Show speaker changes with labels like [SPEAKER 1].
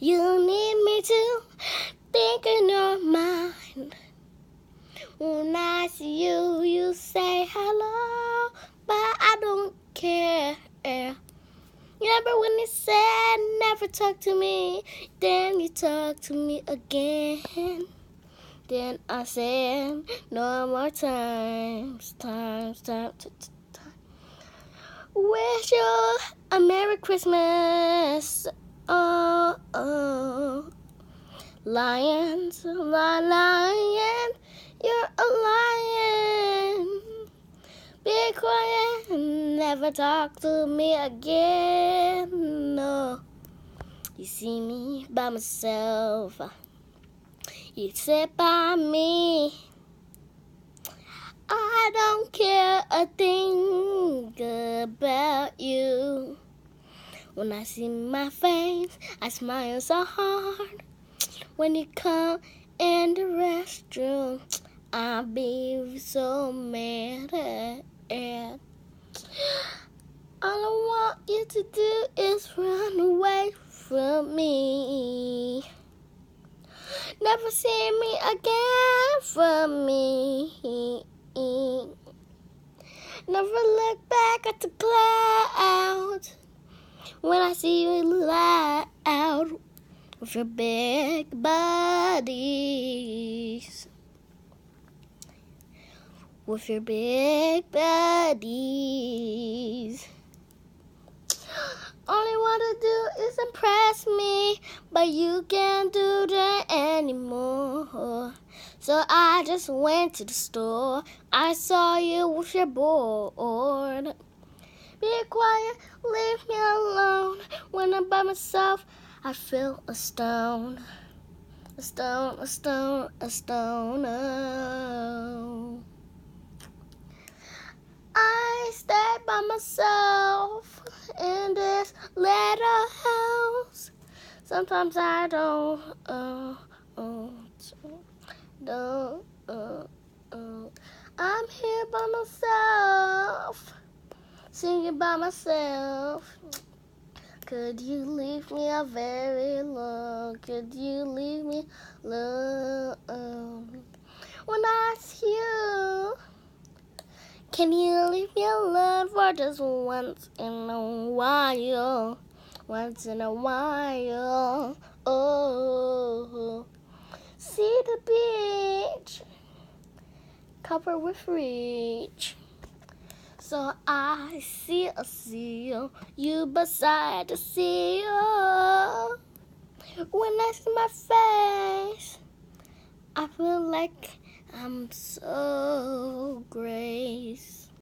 [SPEAKER 1] you need me to think in your mind? When I see you, you say hello, but I don't care. Remember when you said never talk to me, then you talk to me again. Then I said no more times, times, times, time. Wish you a Merry Christmas. Oh, oh. Lions, la lion, you're a lion. Be quiet, and never talk to me again. No, you see me by myself. You sit by me. I don't care a thing about you. When I see my face, I smile so hard. When you come in the restroom, I'll be so mad at. All I want you to do is run away from me. Never see me again from me. Never look back at the clouds when I see you loud with your big bodies. With your big bodies. All you want to do is impress me, but you can't do that anymore. So I just went to the store. I saw you with your board. Be quiet, leave me alone. When I'm by myself, I feel a stone. A stone, a stone, a stone. Oh. I stay by myself in this little house. Sometimes I don't, uh, uh, don't, uh, uh. I'm here by myself, singing by myself. Could you leave me a very long? Could you leave me alone? When I ask you, can you leave me alone for just once in a while? Once in a while, oh, see the beach covered with reach. So I see a seal, you beside the seal. When I see my face, I feel like I'm so great.